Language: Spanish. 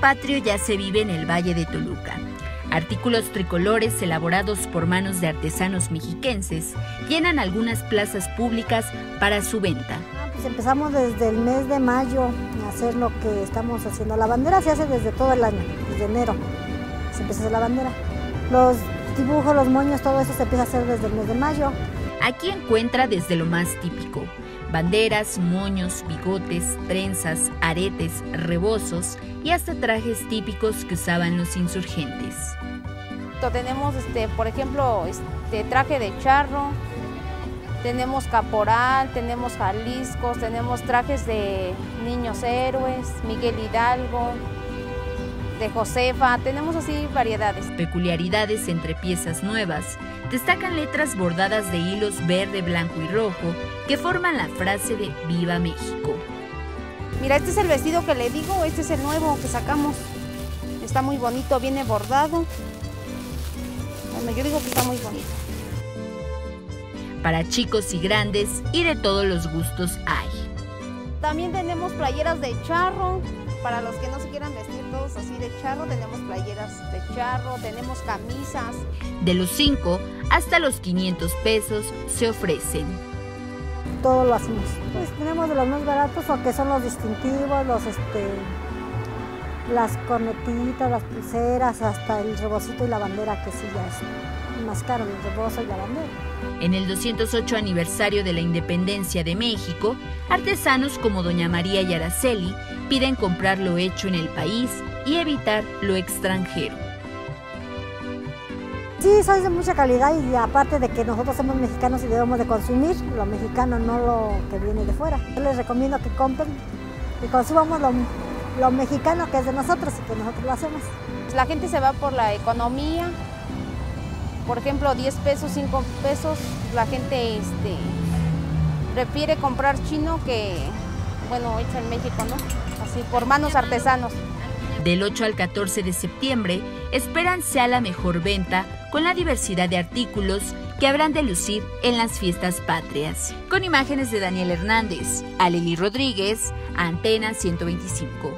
patrio ya se vive en el Valle de Toluca. Artículos tricolores elaborados por manos de artesanos mexiquenses llenan algunas plazas públicas para su venta. Ah, pues empezamos desde el mes de mayo a hacer lo que estamos haciendo. La bandera se hace desde todo el año, desde enero se empieza a hacer la bandera. Los dibujos, los moños, todo eso se empieza a hacer desde el mes de mayo. Aquí encuentra desde lo más típico, banderas, moños, bigotes, trenzas, aretes, rebozos y hasta trajes típicos que usaban los insurgentes. Tenemos, este, por ejemplo, este traje de charro, tenemos caporal, tenemos jaliscos, tenemos trajes de niños héroes, Miguel Hidalgo, de Josefa, tenemos así variedades. Peculiaridades entre piezas nuevas. Destacan letras bordadas de hilos verde, blanco y rojo que forman la frase de Viva México. Mira, este es el vestido que le digo, este es el nuevo que sacamos. Está muy bonito, viene bordado. Bueno, yo digo que está muy bonito. Para chicos y grandes y de todos los gustos hay. También tenemos playeras de charro, para los que no se quieran vestir así de charro, tenemos playeras de charro, tenemos camisas. De los 5 hasta los 500 pesos se ofrecen. Todo lo hacemos. Pues tenemos de los más baratos, o que son los distintivos, los este, las cornetitas, las pulseras, hasta el rebocito y la bandera, que sí ya es más caro, el rebozo y la bandera. En el 208 aniversario de la independencia de México, artesanos como Doña María y Araceli piden comprar lo hecho en el país y evitar lo extranjero. Sí, son de mucha calidad y aparte de que nosotros somos mexicanos y debemos de consumir lo mexicano, no lo que viene de fuera. Yo les recomiendo que compren y consumamos lo, lo mexicano que es de nosotros y que nosotros lo hacemos. La gente se va por la economía, por ejemplo, 10 pesos, 5 pesos, la gente este, prefiere comprar chino que, bueno, hecho en México, ¿no? Así, por manos artesanos. Del 8 al 14 de septiembre, esperan sea la mejor venta con la diversidad de artículos que habrán de lucir en las fiestas patrias. Con imágenes de Daniel Hernández, Aleli Rodríguez, Antena 125.